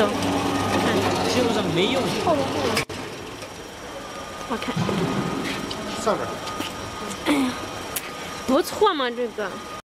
走，看，基本上没用。后了后了，好看。上边。哎呀，不错嘛，这个。